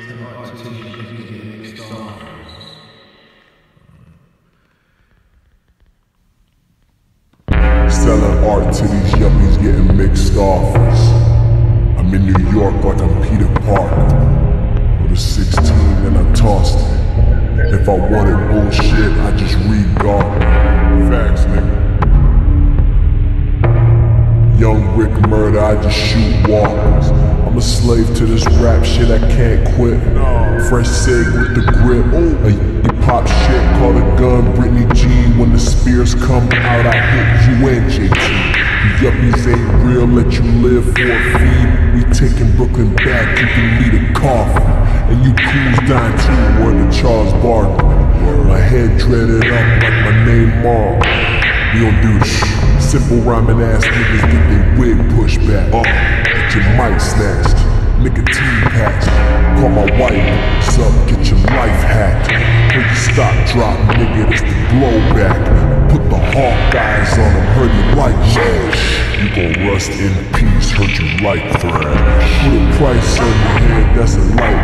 Selling art to these yuppies getting mixed offers. I'm in New York like I'm Peter Parker. With a 16 and I tossed it. If I wanted bullshit, I just read Gawker. Facts, nigga. Young Rick murder, I just shoot walkers. I'm a slave to this rap shit, I can't quit. Fresh sig with the grip. A you pop shit, call the gun, Britney Jean. When the spears come out, I hit you and JT. You yuppies ain't real, let you live for a fee. We taking Brooklyn back, you can lead a coffin. And you coons dying too, word to Charles Barkley. My head dreaded up like my name Mark. We don't do shit. Simple rhyming ass niggas get their wig pushed back. Uh, get your mic snatched. Nicotine patch. Call my wife. Sup, get your life hacked. Heard you stop, drop, nigga, it's the blowback. Put the hawk eyes on him, heard you like that. You gon' rust in peace, heard you like thrash. Put a price on your head, that's a light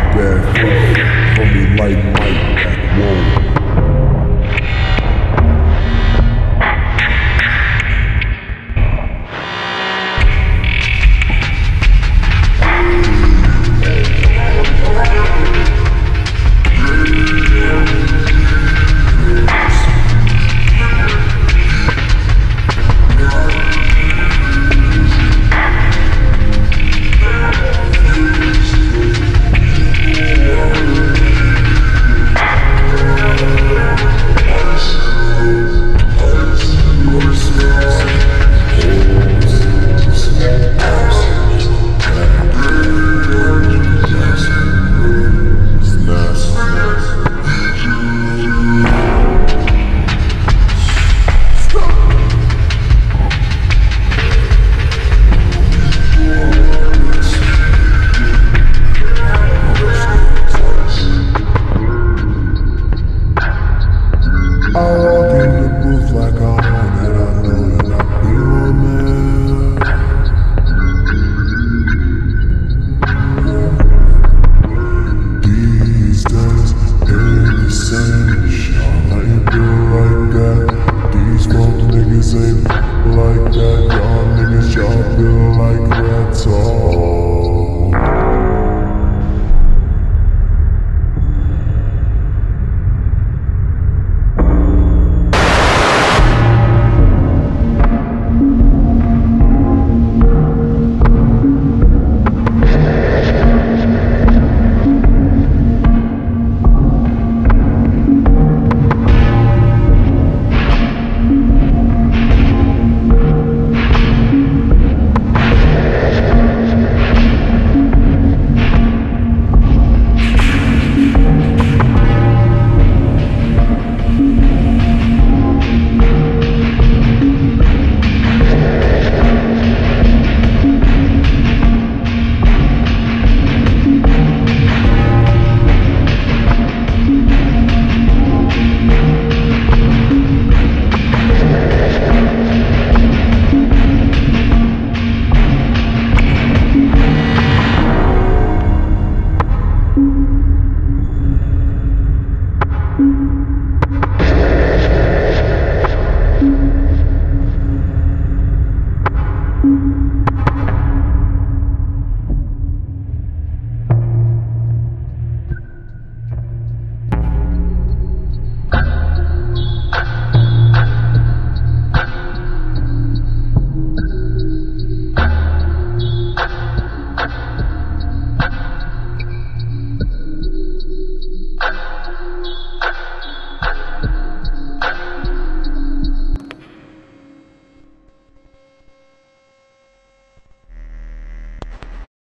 like on niggas, y'all feel like rats all.